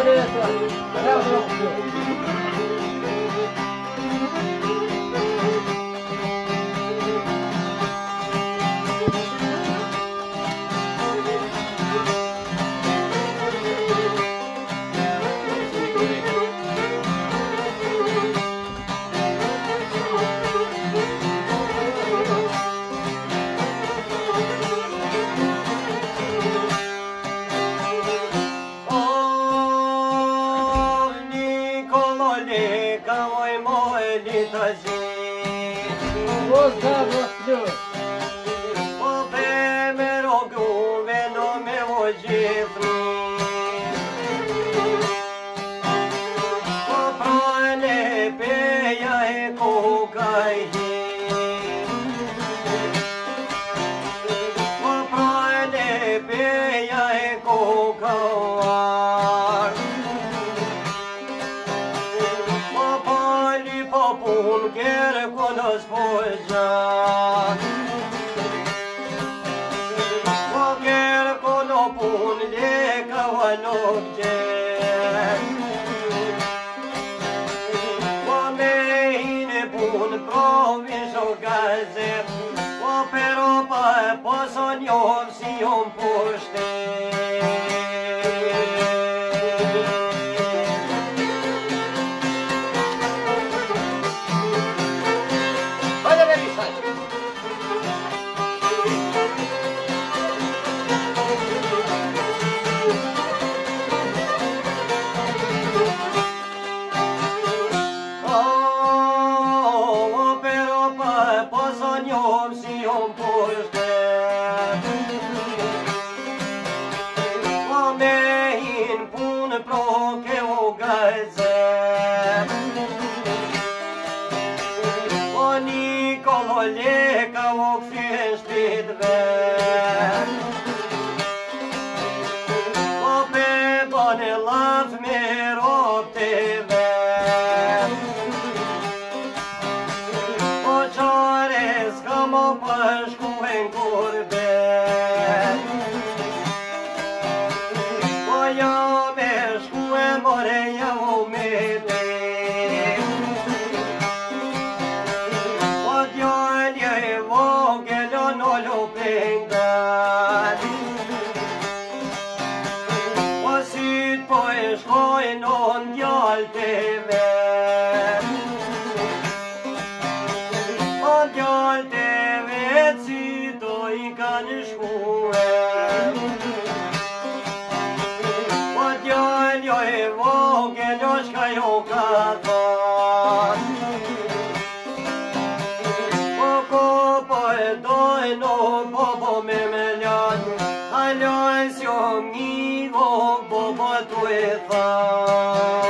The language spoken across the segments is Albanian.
ありがとうご Veli taşı Bozda bozdu quiere con los pollos. Keci do i ka një shkuhe Po t'jo e njo e voke, njo shka jo Po ko po e doj, no po po me me ljan Aljo e s'jo mi po po t'u e thanë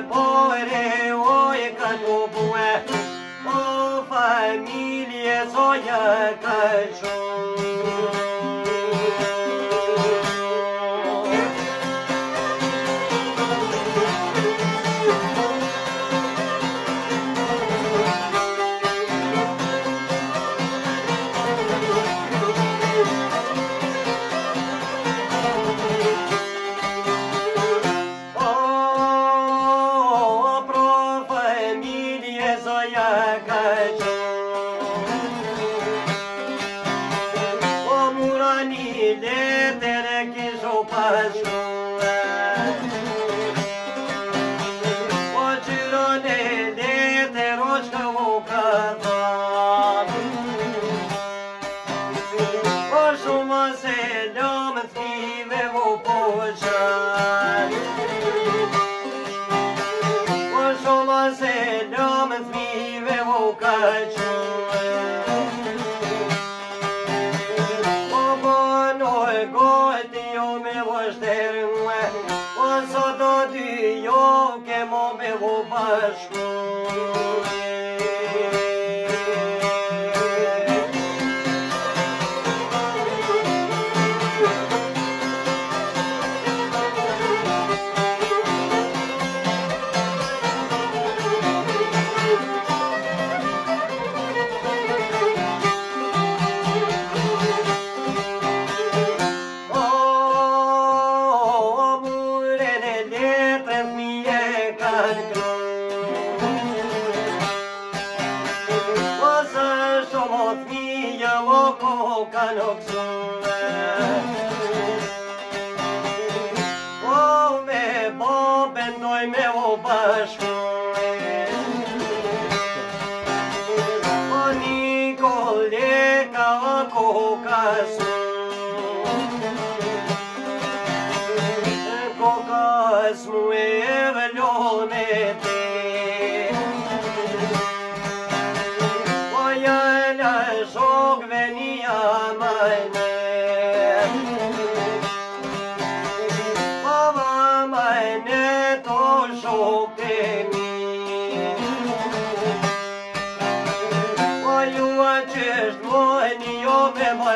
pory, oje kanu bue, o familie, co ja kaczą. i me vë kaqënë Më bënë o e me vë shtërënë A sot do t'i jokë me vë Oh också me boben noi me o bash. O Nicole ca o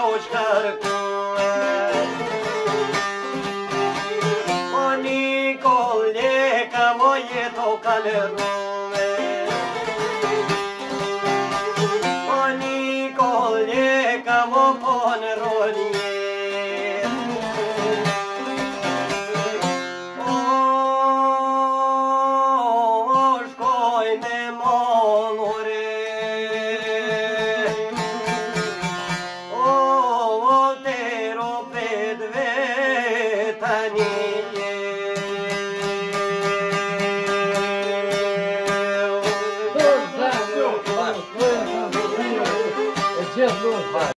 নমস্কার Nicole, camo e tocale rume. O Nicole, camo po